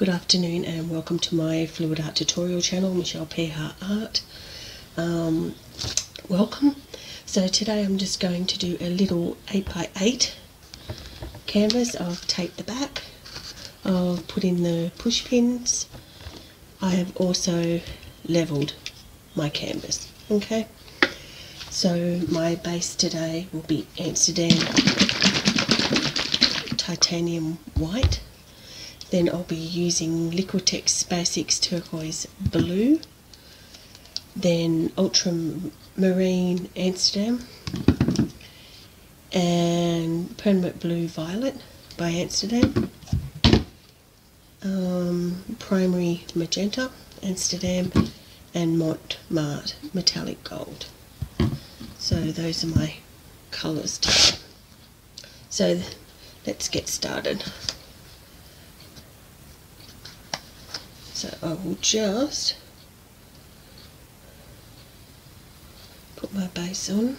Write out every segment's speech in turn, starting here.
Good afternoon and welcome to my fluid art tutorial channel, Michelle Pehar Art. Um, welcome. So today I'm just going to do a little 8x8 canvas. I've taped the back, I've put in the push pins. I have also levelled my canvas. Okay, so my base today will be Amsterdam titanium white then I'll be using Liquitex Basics Turquoise Blue. Then Ultramarine Amsterdam. And Permanent Blue Violet by Amsterdam. Um, Primary Magenta Amsterdam. And Mont Marte Metallic Gold. So those are my colours. So let's get started. So I will just put my base on.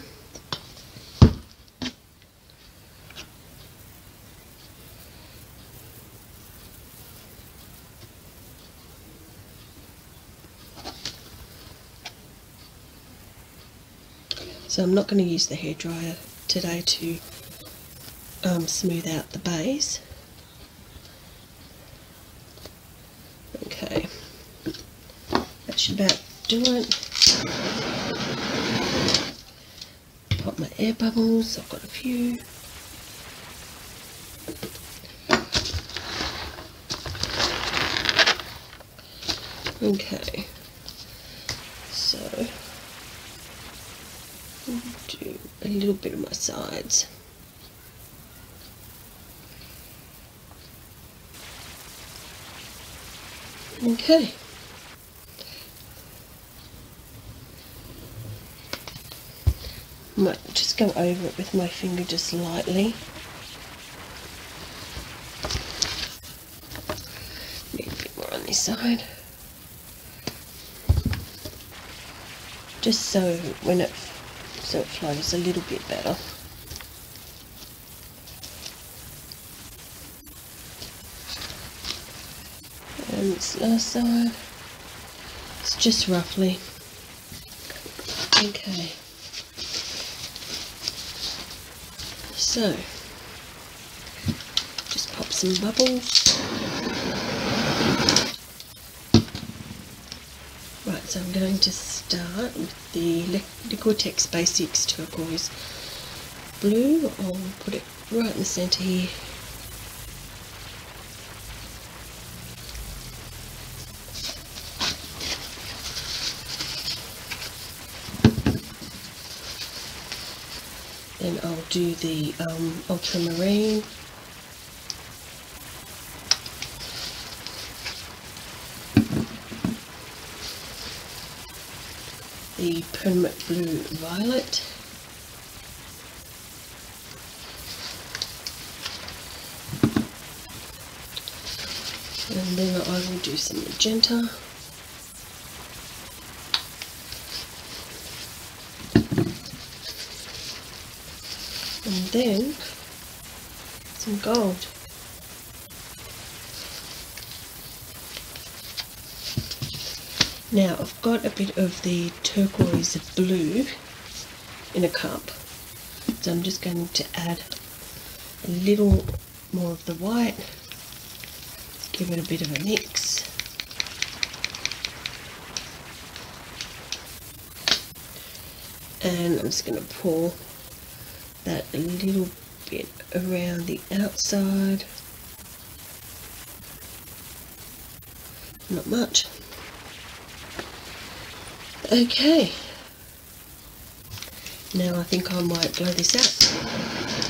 So I'm not going to use the hairdryer today to um, smooth out the base. About do it. Pop my air bubbles, I've got a few. Okay, so do a little bit of my sides. Okay. Might just go over it with my finger just lightly. Need a bit more on this side. Just so when it so it flows a little bit better. And this last side, it's just roughly. Okay. So, just pop some bubbles. Right, so I'm going to start with the Liquitex Basics Turquoise Blue. I'll put it right in the centre here. Then I'll do the um, ultramarine. The permanent blue violet. And then I will do some magenta. Then some gold. Now I've got a bit of the turquoise blue in a cup so I'm just going to add a little more of the white give it a bit of a mix and I'm just going to pour that a little bit around the outside. Not much. Okay. Now I think I might blow this out.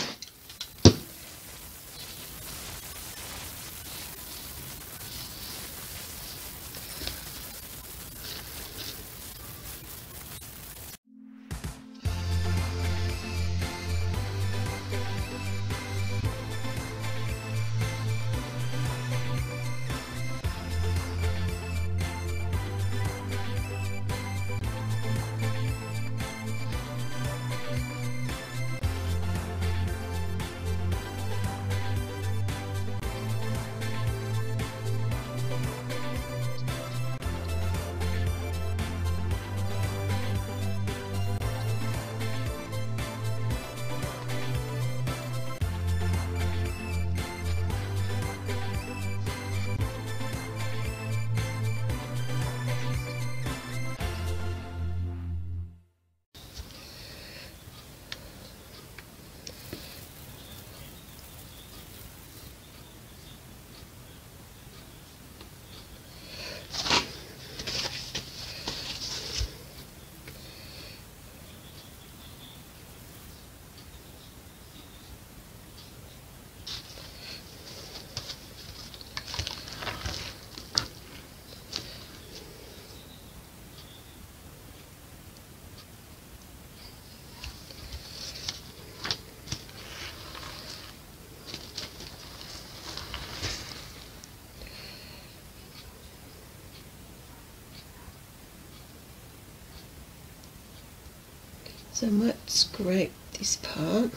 So I might scrape this part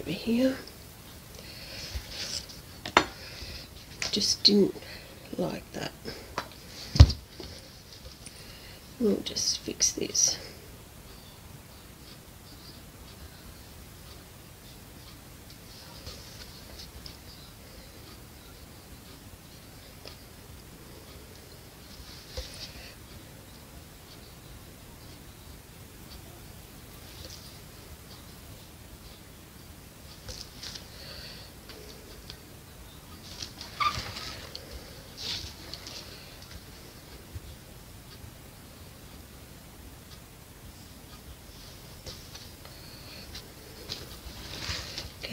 over here. Just didn't like that. We'll just fix this.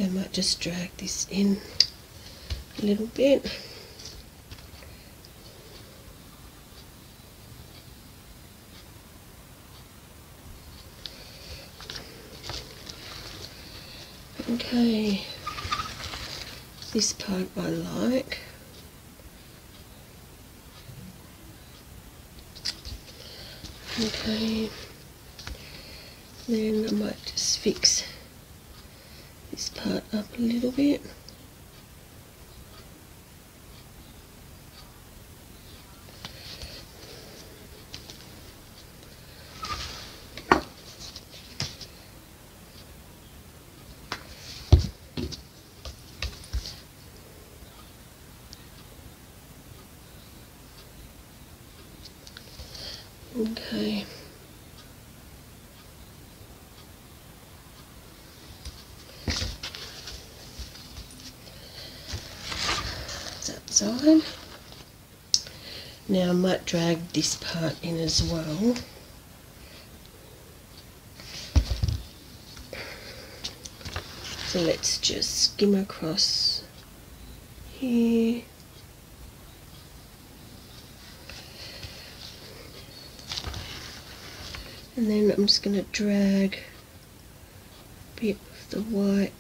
Okay, I might just drag this in a little bit. Okay, this part I like. Okay, then I might just fix this part up a little bit. Okay. That side. Now I might drag this part in as well. So let's just skim across here. And then I'm just going to drag a bit of the white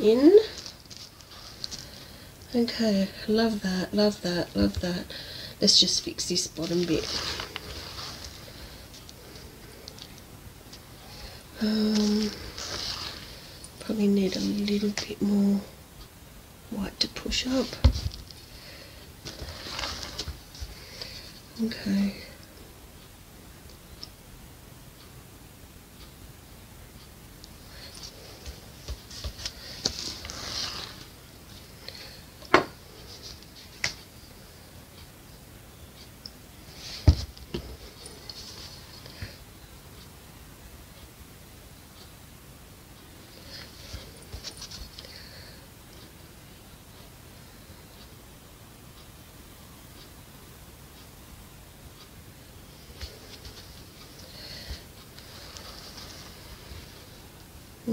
in. Okay, love that, love that, love that. Let's just fix this bottom bit. Um, probably need a little bit more white to push up. Okay.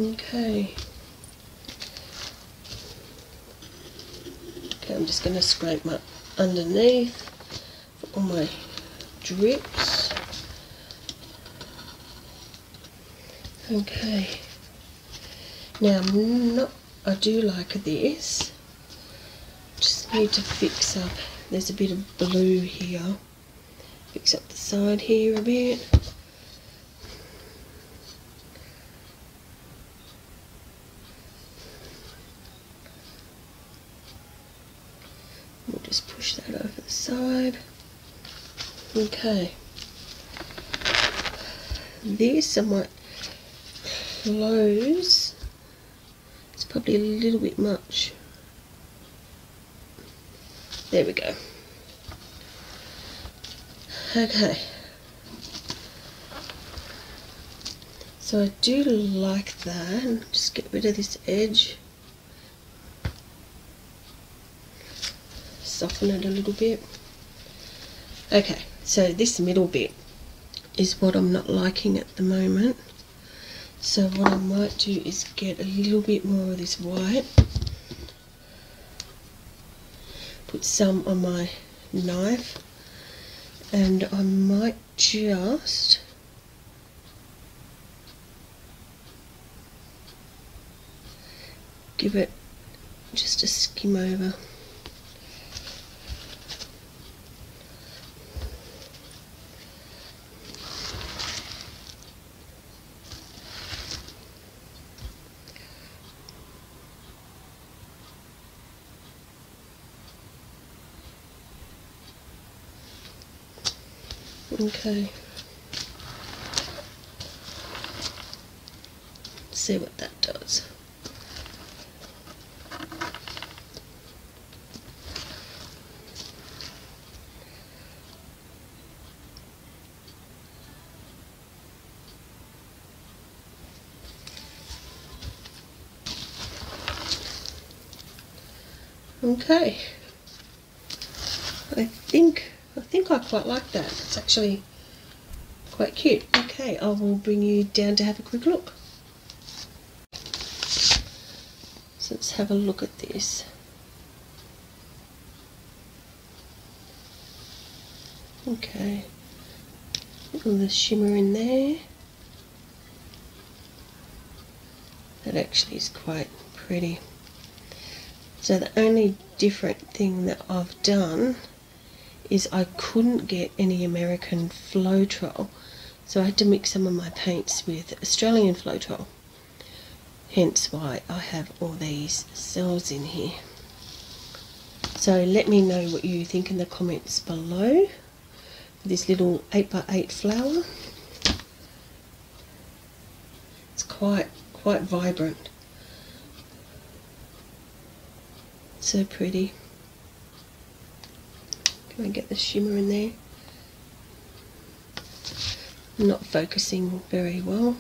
Okay. Okay, I'm just going to scrape my underneath all my drips. Okay. Now I'm not, I do like this. Just need to fix up, there's a bit of blue here. Fix up the side here a bit. We'll just push that over the side. Okay. This I might close. It's probably a little bit much. There we go. Okay. So I do like that. Just get rid of this edge. soften it a little bit. Okay, so this middle bit is what I'm not liking at the moment. So what I might do is get a little bit more of this white. Put some on my knife. And I might just give it just a skim over. Okay. See what that does. Okay. I think I quite like that. It's actually quite cute. Okay, I will bring you down to have a quick look. So let's have a look at this. Okay. All the shimmer in there. That actually is quite pretty. So the only different thing that I've done is I couldn't get any American Floetrol, so I had to mix some of my paints with Australian Floetrol. Hence why I have all these cells in here. So let me know what you think in the comments below. This little 8x8 flower. It's quite quite vibrant. So pretty. Can I get the shimmer in there? Not focusing very well.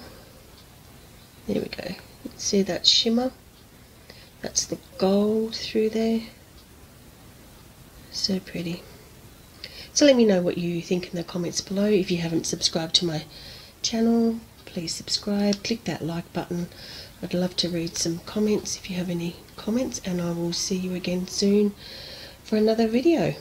There we go. See that shimmer? That's the gold through there. So pretty. So let me know what you think in the comments below. If you haven't subscribed to my channel, please subscribe. Click that like button. I'd love to read some comments if you have any comments and I will see you again soon for another video.